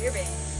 Dear Bay.